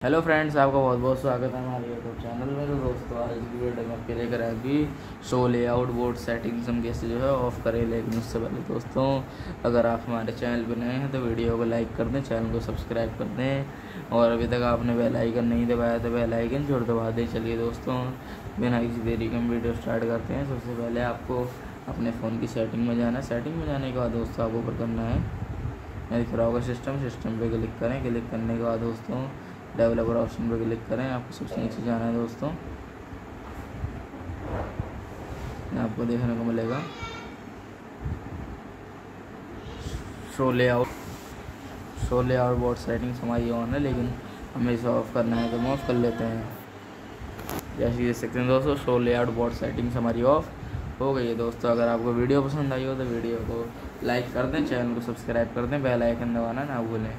Hello friends आपका बहुत बहुत स्वागत है हमारे यूट्यूब चैनल में। तो दोस्तों, आज की वीडियो में आपके लेकर आए कि शो लेआउट बोर्ड सेटिंग्स हम कैसे जो है ऑफ़ करें। लेकिन उससे पहले दोस्तों, अगर आप हमारे चैनल पर नए हैं तो वीडियो को लाइक कर दें चैनल को सब्सक्राइब कर दें। और अभी तक आपने बेल आइकन नहीं दबाया तो बेल आइकन जोड़ दबा दें। चलिए दोस्तों, बिना किसी देरी के हम वीडियो स्टार्ट करते हैं। सबसे पहले आपको अपने फ़ोन की सेटिंग में जाना है। सेटिंग में जाने के बाद दोस्तों आपको ऊपर करना है। दिख रहा होगा सिस्टम सिस्टम पे क्लिक करें। क्लिक करने के बाद दोस्तों डेवलपर ऑप्शन पर क्लिक करें। आपको सबसे नीचे जाना है दोस्तों। आपको देखने को मिलेगा। Show layout show layout board settings हमारी ऑन है, लेकिन हमें इसे ऑफ़ करना है तो हम ऑफ़ कर लेते हैं। जैसे देख सकते हैं दोस्तों शो लेआउट बोर्ड सेटिंग्स हमारी ऑफ़ हो गई है दोस्तों। अगर आपको वीडियो पसंद आई हो तो वीडियो को लाइक कर दें चैनल को सब्सक्राइब कर दें बेल आइकन दबाना ना भूलें।